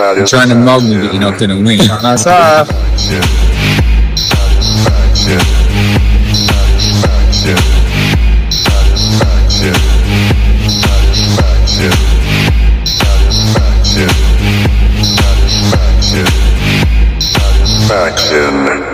I'm trying to mug me, but you're not the wing. That's all. Satisfaction. Satisfaction. Satisfaction. Satisfaction. Satisfaction. Satisfaction. Satisfaction.